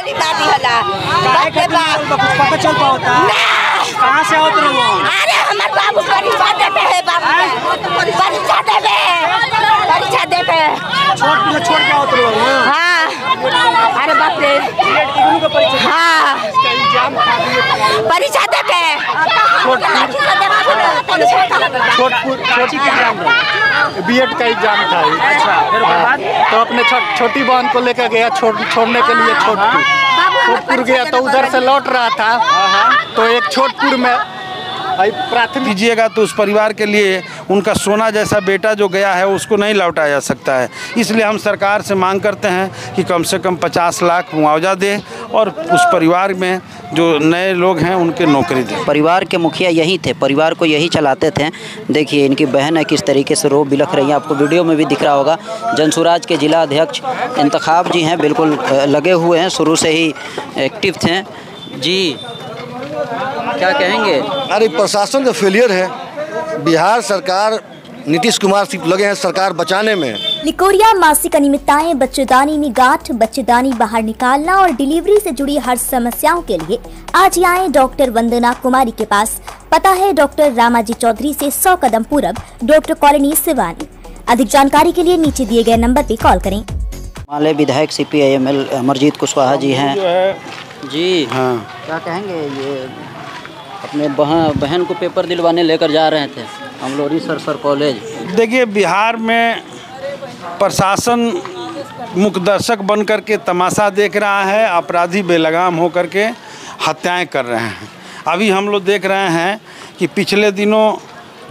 बाप रे बाप पता चल पाता कहाँ से आओ तुम अरे हमार बाबू परीक्षा देते हैं बाबू परीक्षा देते परीक्षा देते छोड़ के छोड़ के तुम लोग हाँ? हाँ अरे बाप रे इग्नू का परीक्षा हाँ परीक्षा देते बी बीएड का एग्ज़ाम था अच्छा फिर बाद? तो अपने छोटी बहन को लेकर गया छोड़ छोड़ने के लिए छोटपुर। छोटपुर गया तो उधर से लौट रहा था। तो एक छोटपुर में प्रार्थना कीजिएगा तो उस परिवार के लिए उनका सोना जैसा बेटा जो गया है उसको नहीं लौटाया जा सकता है। इसलिए हम सरकार से मांग करते हैं कि कम से कम 50 लाख मुआवजा दे और उस परिवार में जो नए लोग हैं उनके नौकरी दें। परिवार के मुखिया यही थे परिवार को यही चलाते थे। देखिए इनकी बहन है किस तरीके से रो बिलख रही है आपको वीडियो में भी दिख रहा होगा। जनसुराज के जिला अध्यक्ष इंतखाब जी हैं बिल्कुल लगे हुए हैं शुरू से ही एक्टिव थे। जी क्या कहेंगे? अरे प्रशासन का फेलियर है। बिहार सरकार नीतीश कुमार सिर्फ़ लगे हैं सरकार बचाने में। निकोरिया मासिक अनियमितताएँ बच्चेदानी में गांठ बच्चेदानी बाहर निकालना और डिलीवरी से जुड़ी हर समस्याओं के लिए आज ही आए डॉक्टर वंदना कुमारी के पास। पता है डॉक्टर रामाजी चौधरी से 100 कदम पूरब डॉक्टर कॉलोनी सिवानी। अधिक जानकारी के लिए नीचे दिए गए नंबर पर कॉल करें। माले विधायक C P I M L Amarjeet Kushwaha ji है। जी। हाँ। क्या कहेंगे ये? अपने बहन बहन को पेपर दिलवाने लेकर जा रहे थे, हम लोग सर सर कॉलेज। देखिए, बिहार में प्रशासन मुखदर्शक बन करके तमाशा देख रहा है, अपराधी बेलगाम होकर के हत्याएँ कर रहे हैं। अभी हम लोग देख रहे हैं कि पिछले दिनों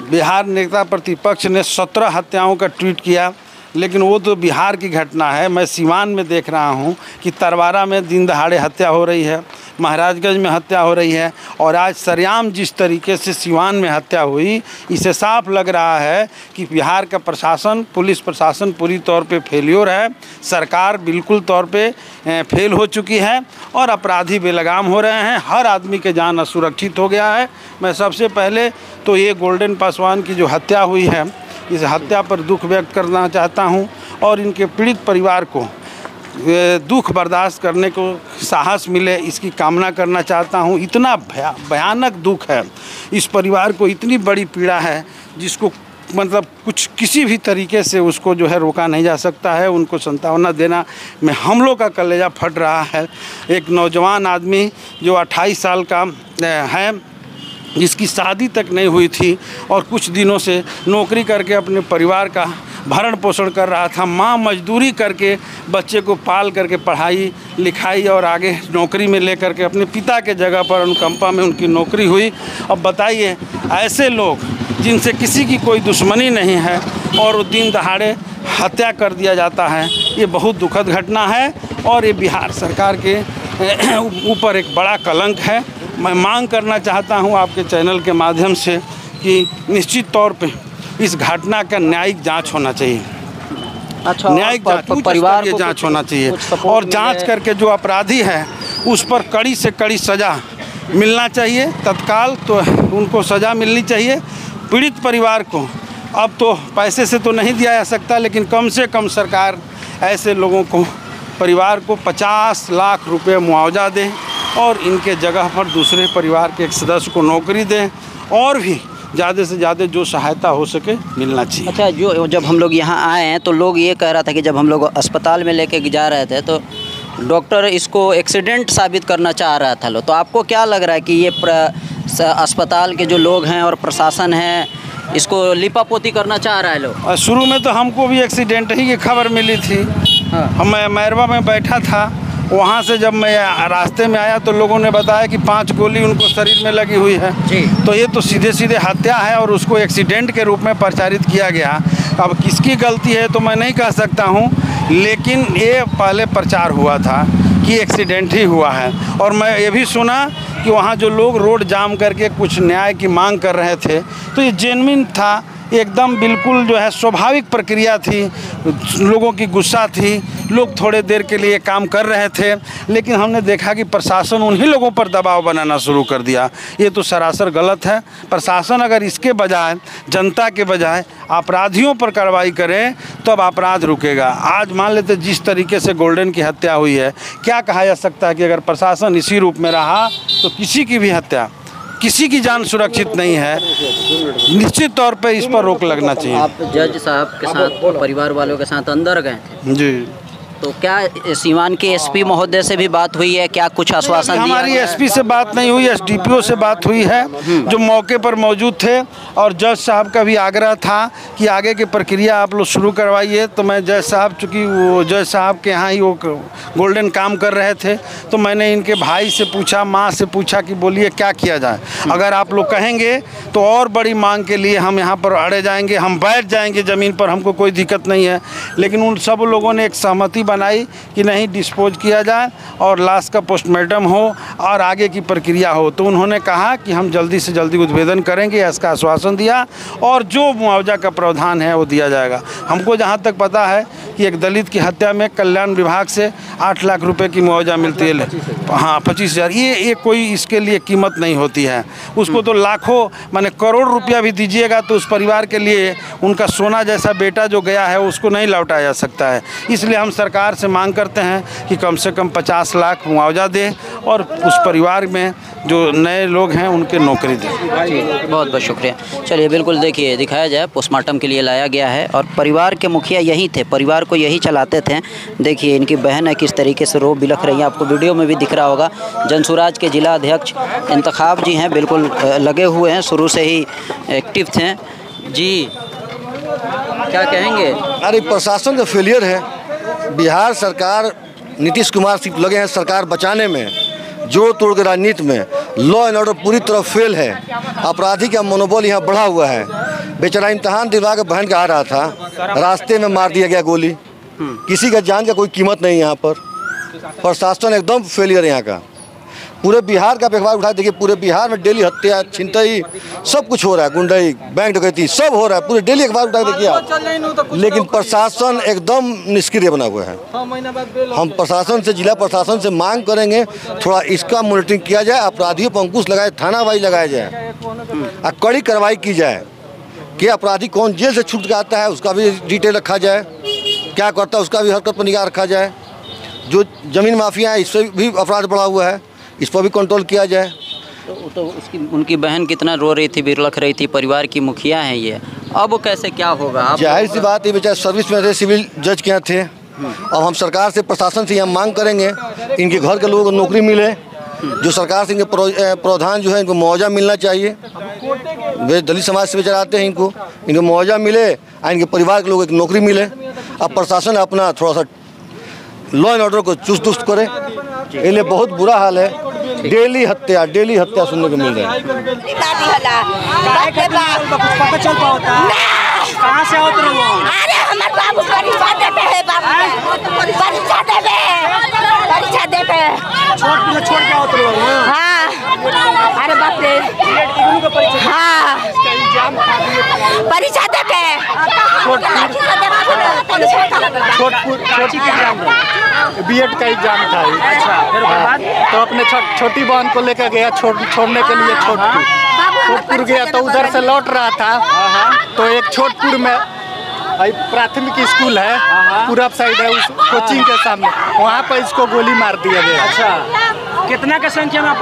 बिहार नेता प्रतिपक्ष ने सत्रह हत्याओं का ट्वीट किया, लेकिन वो तो बिहार की घटना है। मैं सिवान में देख रहा हूँ कि तरवारा में दिन दहाड़े हत्या हो रही है। महाराजगंज में हत्या हो रही है और आज सरेआम जिस तरीके से सिवान में हत्या हुई, इसे साफ़ लग रहा है कि बिहार का प्रशासन, पुलिस प्रशासन पूरी तौर पे फेल्योर है। सरकार बिल्कुल तौर पे फेल हो चुकी है और अपराधी बेलगाम हो रहे हैं। हर आदमी के जान असुरक्षित हो गया है। मैं सबसे पहले तो ये गोल्डन पासवान की जो हत्या हुई है, इस हत्या पर दुख व्यक्त करना चाहता हूँ और इनके पीड़ित परिवार को दुख बर्दाश्त करने को साहस मिले, इसकी कामना करना चाहता हूँ। इतना भया, भयानक दुख है। इस परिवार को इतनी बड़ी पीड़ा है, जिसको मतलब कुछ, किसी भी तरीके से उसको जो है रोका नहीं जा सकता है। उनको संतावना देना में हम लोग का कलेजा फट रहा है। एक नौजवान आदमी जो 28 साल का है, जिसकी शादी तक नहीं हुई थी और कुछ दिनों से नौकरी करके अपने परिवार का भरण पोषण कर रहा था। माँ मजदूरी करके बच्चे को पाल करके पढ़ाई, लिखाई और आगे नौकरी में ले करके अपने पिता के जगह पर अनुकंपा में उनकी नौकरी हुई। अब बताइए, ऐसे लोग जिनसे किसी की कोई दुश्मनी नहीं है और वो दिन दहाड़े हत्या कर दिया जाता है, ये बहुत दुखद घटना है और ये बिहार सरकार के ऊपर एक बड़ा कलंक है। मैं मांग करना चाहता हूँ आपके चैनल के माध्यम से कि निश्चित तौर पे इस घटना का न्यायिक जाँच होना चाहिए। अच्छा न्यायिक जाँच परिवार की को जाँच होना चाहिए। और जाँच करके जो अपराधी है उस पर कड़ी से कड़ी सज़ा मिलना चाहिए। तत्काल तो उनको सज़ा मिलनी चाहिए। पीड़ित परिवार को अब तो पैसे से तो नहीं दिया जा सकता लेकिन कम से कम सरकार ऐसे लोगों को परिवार को 50 लाख रुपए मुआवजा दें और इनके जगह पर दूसरे परिवार के एक सदस्य को नौकरी दें। और भी ज़्यादा से ज़्यादा जो सहायता हो सके मिलना चाहिए। अच्छा जो जब हम लोग यहाँ आए हैं तो लोग ये कह रहा था कि जब हम लोग अस्पताल में लेके जा रहे थे तो डॉक्टर इसको एक्सीडेंट साबित करना चाह रहा था लो। तो आपको क्या लग रहा है कि ये अस्पताल के जो लोग हैं और प्रशासन है इसको लिपापोती करना चाह रहा है लोग शुरू में तो हमको भी एक्सीडेंट ही की खबर मिली थी। हाँ। हम मैरवा में बैठा था। वहाँ से जब मैं रास्ते में आया तो लोगों ने बताया कि पाँच गोली उनको शरीर में लगी हुई है। जी। तो ये तो सीधे सीधे हत्या है और उसको एक्सीडेंट के रूप में प्रचारित किया गया। अब किसकी गलती है तो मैं नहीं कह सकता हूँ लेकिन ये पहले प्रचार हुआ था कि एक्सीडेंट ही हुआ है। और मैं ये भी सुना कि वहाँ जो लोग रोड जाम करके कुछ न्याय की मांग कर रहे थे तो ये जेनविन था एकदम बिल्कुल जो है स्वाभाविक प्रक्रिया थी, लोगों की गुस्सा थी, लोग थोड़े देर के लिए काम कर रहे थे, लेकिन हमने देखा कि प्रशासन उन्हीं लोगों पर दबाव बनाना शुरू कर दिया। ये तो सरासर गलत है। प्रशासन अगर इसके बजाय, जनता के बजाय अपराधियों पर कार्रवाई करे, तब अपराध रुकेगा। आज मान लेते जिस तरीके से गोल्डन की हत्या हुई है, क्या कहा जा सकता है कि अगर प्रशासन इसी रूप में रहा तो किसी की भी हत्या किसी की जान सुरक्षित नहीं है। निश्चित तौर पे इस पर रोक लगना चाहिए। आप जज साहब के साथ परिवार वालों के साथ अंदर गए थे। जी। तो क्या सीवान के एसपी महोदय से भी बात हुई है? क्या कुछ आश्वासन दिया हमारी है? एसपी से बात नहीं हुई एसडीपीओ से बात हुई है जो मौके पर मौजूद थे और जज साहब का भी आग्रह था कि आगे की प्रक्रिया आप लोग शुरू करवाइए। तो मैं जज साहब चूँकि वो जज साहब के यहाँ ही वो गोल्डन काम कर रहे थे तो मैंने इनके भाई से पूछा माँ से पूछा कि बोलिए क्या किया जाए? अगर आप लोग कहेंगे तो और बड़ी मांग के लिए हम यहाँ पर अड़े जाएँगे हम बैठ जाएँगे ज़मीन पर हमको कोई दिक्कत नहीं है। लेकिन उन सब लोगों ने एक सहमति बनाई कि नहीं डिस्पोज किया जाए और लाश का पोस्टमार्टम हो और आगे की प्रक्रिया हो। तो उन्होंने कहा कि हम जल्दी से जल्दी उद्भेदन करेंगे, इसका आश्वासन दिया और जो मुआवजा का प्रावधान है वो दिया जाएगा। हमको जहाँ तक पता है कि एक दलित की हत्या में कल्याण विभाग से आठ लाख रुपए की मुआवजा मिलती है। हाँ पच्चीस हज़ार। ये ये कोई इसके लिए कीमत नहीं होती है। उसको तो लाखों, माने करोड़ रुपया भी दीजिएगा तो उस परिवार के लिए उनका सोना जैसा बेटा जो गया है उसको नहीं लौटाया जा सकता है। इसलिए हम सरकार से मांग करते हैं कि कम से कम पचास लाख मुआवजा दे और उस परिवार में जो नए लोग हैं उनके नौकरी दें। बहुत बहुत शुक्रिया। चलिए बिल्कुल देखिए दिखाया जाए पोस्टमार्टम के लिए लाया गया है और परिवार के मुखिया यही थे परिवार को यही चलाते थे। देखिए इनकी बहन है किस तरीके से रो बिलख रही है आपको वीडियो में भी दिख रहा होगा। जनसुराज के जिला अध्यक्ष इंतखाब जी हैं बिल्कुल लगे हुए हैं शुरू से ही एक्टिव थे। जी क्या कहेंगे? अरे प्रशासन का फेलियर है। बिहार सरकार नीतीश कुमार सिंह लगे हैं सरकार बचाने में जोड़ तोड़ के राजनीति में। लॉ एंड ऑर्डर पूरी तरह फेल है। अपराधी का मनोबल यहाँ बढ़ा हुआ है। बेचारा इम्तहान दिलवा के बहन का आ रहा था। रास्ते में मार दिया गया गोली। किसी का जान का कोई कीमत नहीं यहाँ पर। प्रशासन एकदम फेलियर यहाँ का। पूरे बिहार का अखबार उठा देखिए पूरे बिहार में डेली हत्या छिनतई सब कुछ हो रहा है गुंडई बैंक डकैती सब हो रहा है पूरे डेली अखबार उठा देखिए आप। लेकिन प्रशासन एकदम निष्क्रिय बना हुआ है। हम प्रशासन से जिला प्रशासन से मांग करेंगे थोड़ा इसका मॉनिटरिंग किया जाए अपराधियों पर अंकुश लगाए थाना वाई लगाया जाए और कड़ी कार्रवाई की जाए कि अपराधी कौन जेल से छूट के आता है उसका भी डिटेल रखा जाए क्या करता है उसका भी हरकत पर निगाह रखा जाए। जो ज़मीन माफिया है इससे भी अपराध बढ़ा हुआ है। इस पर भी कंट्रोल किया जाए। तो, तो उसकी उनकी बहन कितना रो रही थी बिरलख रही थी परिवार की मुखिया हैं ये। अब कैसे क्या होगा? ज़ाहिर सी बात है बेचारे सर्विस में थे सिविल जज के यहाँ थे। अब हम सरकार से प्रशासन से हम मांग करेंगे इनके घर के लोगों को नौकरी मिले जो सरकार से इनके प्रावधान जो है इनको मुआवजा मिलना चाहिए। वे दलित समाज से बेचारे आते हैं इनको। इनको मुआवजा मिले और इनके परिवार के लोगों को एक नौकरी मिले। अब प्रशासन अपना थोड़ा सा लॉ एंड ऑर्डर को चुस्त दुस्त करे। इसलिए बहुत बुरा हाल है। डेली हत्या डेली हत्या सुनने को मिल रहा है। पाता कहाँ से आवत रहो अरे हमार बाबू परीक्षा देते हैं बाबू। परीक्षा देते परीक्षा देते छोड़ के छोड़ के आवत रहो हाँ? अरे बाप रे। हाँ। परीक्षा देते छोट छोटी के एग्ज़ाम बी एड का एग्ज़ाम था उसके बाद? तो अपने छोटी बहन को लेकर गया छोड़ने के लिए छोटपुर छोटपुर गया तो उधर से लौट रहा था। तो एक छोटपुर में प्राथमिक स्कूल है। पूरब साइड है उस कोचिंग के सामने। वहाँ पर इसको गोली मार दिया गया। अच्छा। कितना के संख्या में आप,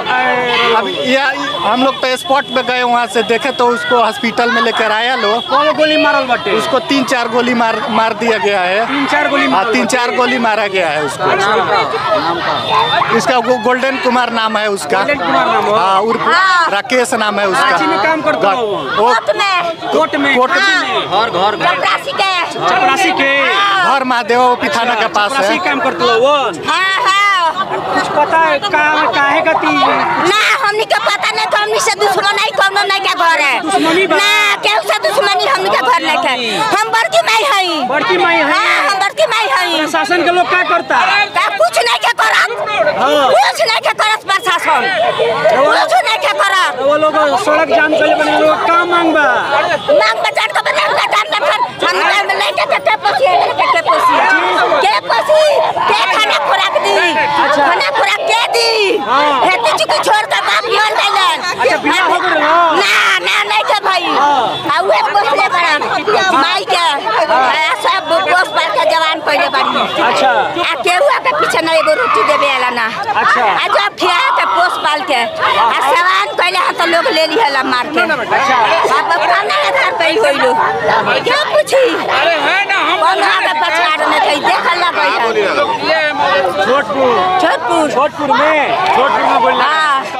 अब यह हम लोग तो स्पॉट पे गए वहाँ से देखे तो उसको हॉस्पिटल में लेकर आया लो कौन गोली मारल बटे? उसको तीन चार गोली मार मार दिया गया है। तीन चार गोली हाँ तीन चार गोली मारा गया है उसको। नाम का नाम का। इसका गोल्डन कुमार नाम है उसका। हाँ। उर्फ़ राकेश नाम है उसका। काम करता हो कोर्ट में। कोर्ट में। घर घर घर। चपरासी के। घर महादेव पिथाना के पास है। काम करते हो वो? हाँ हाँ। कुछ पता है का काहे गति ना हमनी के पता नहीं तो हमनी से दुश्मन नहीं कौनो नहीं के घर है। दुश्मनी बा? ना केहू से दुश्मनी हमनी के घर नहीं के हम बड़की माई हई। बड़की माई है हाँ हम बड़की माई हई। प्रशासन के लोग क्या करता? का कुछ नहीं के करत। कुछ नहीं के करत प्रशासन। कुछ नहीं के करत। वो लोग सड़क जाम कर बने लोग का मांग बा? मांग बाज़ार को बना हुआ दाम ना खान हमरा में लेके तो के पोसी के के पोसी के पोसी के खाना खुराक दी खाना खुराक के दी हेती चुकी छोड़ के बाप मर गइलन अच्छा, बियाह हो गइल ना? ना ना नहीं के भाई आ उहे पोसले बड़ा माई के आ सब पोस पाल के जवान पहले बड़ी अच्छा। आ केहू के पीछे न एगो रोटी देवे वाला ना? अच्छा। आ जब खिया के पोस पाल के आ सवान पहले हाथ लोग ले लिहला मार के अच्छा अब खाना आधार पे ही होइलो। क्या पूछी अरे है ना हम कौन आगे पछाड़ में कहीं देखल ना गइल छोटपुर छोटपुर छोटपुर में छोटपुर में बोल हाँ।